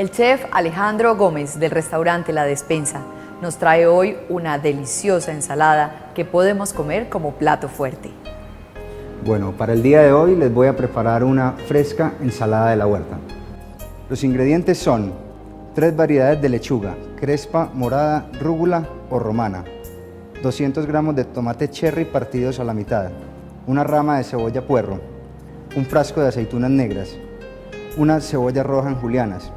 El chef Alejandro Gómez del restaurante La Despensa nos trae hoy una deliciosa ensalada que podemos comer como plato fuerte. Bueno, para el día de hoy les voy a preparar una fresca ensalada de la huerta. Los ingredientes son tres variedades de lechuga, crespa, morada, rúgula o romana, 200 gramos de tomate cherry partidos a la mitad, una rama de cebolla puerro, un frasco de aceitunas negras, una cebolla roja en julianas.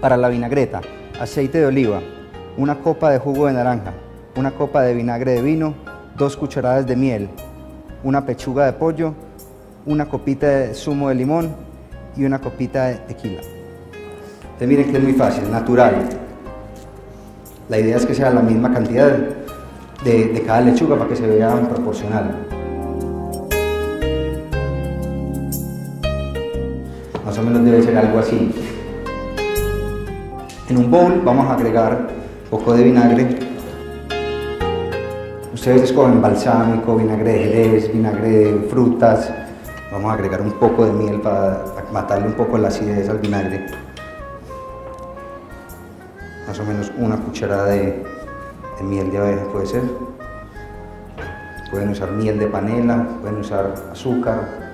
Para la vinagreta, aceite de oliva, una copa de jugo de naranja, una copa de vinagre de vino, dos cucharadas de miel, una pechuga de pollo, una copita de zumo de limón y una copita de tequila. Entonces miren que es muy fácil, natural. La idea es que sea la misma cantidad de, de cada lechuga para que se vea proporcional. Más o menos debe ser algo así. En un bowl vamos a agregar un poco de vinagre. Ustedes escogen balsámico, vinagre de jerez, vinagre de frutas. Vamos a agregar un poco de miel para matarle un poco la acidez al vinagre. Más o menos una cucharada de, miel de abeja puede ser. Pueden usar miel de panela, pueden usar azúcar,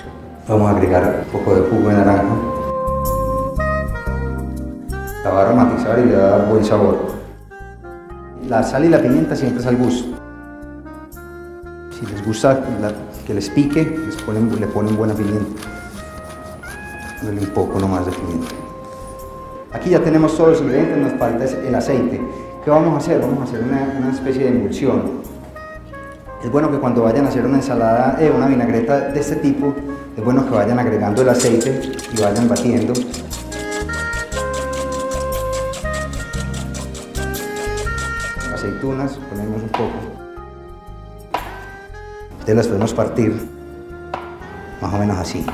Vamos a agregar un poco de jugo de naranja. La va a aromatizar y le va a dar buen sabor. La sal y la pimienta siempre es al gusto. Si les gusta que les pique, les ponen, le ponen buena pimienta. Dale un poco nomás de pimienta. Aquí ya tenemos todos los ingredientes, nos falta el aceite. ¿Qué vamos a hacer? Vamos a hacer una, una especie de emulsión. Es bueno que cuando vayan a hacer una ensalada, eh, una vinagreta de este tipo, es bueno que vayan agregando el aceite y vayan batiendo. Aceitunas, ponemos un poco. Entonces las podemos partir más o menos así.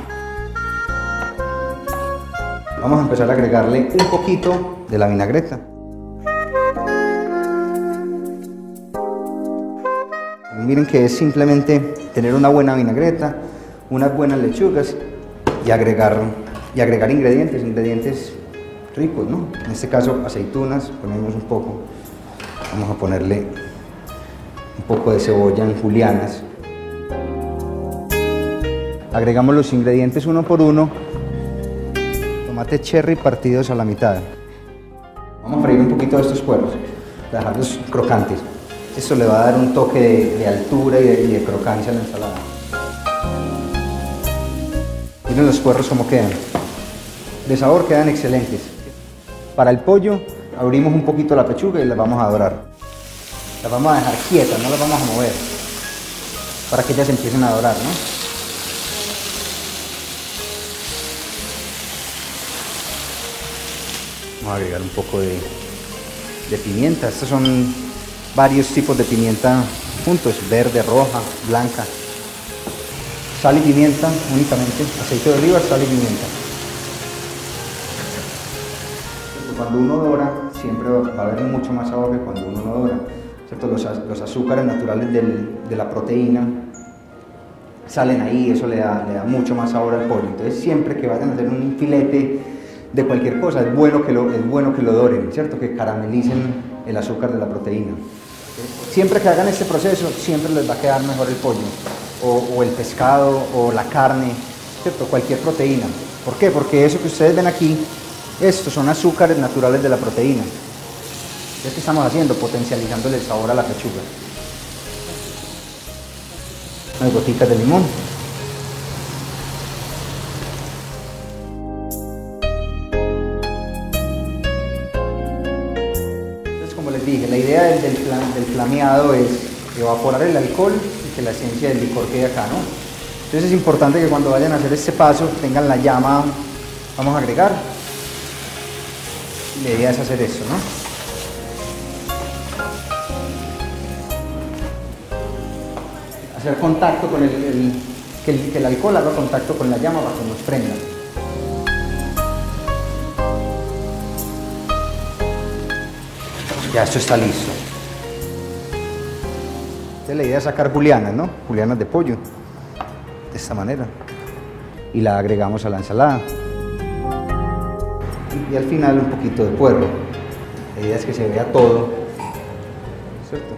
Vamos a empezar a agregarle un poquito de la vinagreta. Miren que es simplemente tener una buena vinagreta, unas buenas lechugas y agregar, y agregar ingredientes, ingredientes ricos, ¿no? En este caso aceitunas, ponemos un poco, vamos a ponerle un poco de cebolla en julianas. Agregamos los ingredientes uno por uno, tomate cherry partidos a la mitad. Vamos a freír un poquito de estos puerros, dejarlos crocantes. Esto le va a dar un toque de, altura y de, y crocancia a la ensalada. Miren los puerros como quedan. De sabor quedan excelentes. Para el pollo abrimos un poquito la pechuga y las vamos a dorar. Las vamos a dejar quietas, no las vamos a mover. Para que ellas empiecen a dorar, ¿no? Vamos a agregar un poco de, de pimienta. Estos son varios tipos de pimienta juntos, verde, roja, blanca sal y pimienta únicamente, aceite de oliva, sal y pimienta. Cuando uno dora, siempre va a haber mucho más sabor que cuando uno no dora. ¿cierto? Los, azúcares naturales de la proteína salen ahí, eso le da, le da mucho más sabor al pollo. Entonces siempre que vayan a hacer un filete de cualquier cosa, es bueno que lo, es bueno que lo doren, ¿cierto? Que caramelicen el azúcar de la proteína. Siempre que hagan este proceso, siempre les va a quedar mejor el pollo o, el pescado o la carne, ¿cierto? cualquier proteína. ¿Por qué? Porque eso que ustedes ven aquí, estos son azúcares naturales de la proteína. ¿Qué estamos haciendo? Potencializándole el sabor a la pechuga. Unas gotitas de limón. Entonces, como les dije, la idea del, del flameado es evaporar el alcohol que la esencia del licor quede acá, ¿no? Entonces es importante que cuando vayan a hacer este paso tengan la llama, vamos a agregar. La idea es hacer eso, ¿no? Hacer contacto con el, que, el, alcohol haga contacto con la llama para que nos prenda. Ya esto está listo la idea es sacar julianas, ¿no? Julianas de pollo, de esta manera. Y la agregamos a la ensalada. Y al final un poquito de puerro. La idea es que se vea todo, ¿cierto?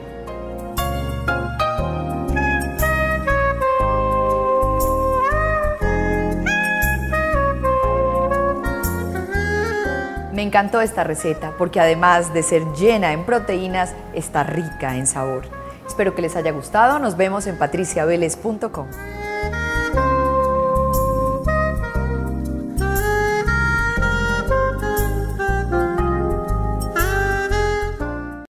Me encantó esta receta porque además de ser llena en proteínas, está rica en sabor. Espero que les haya gustado. Nos vemos en patriciaveles.com.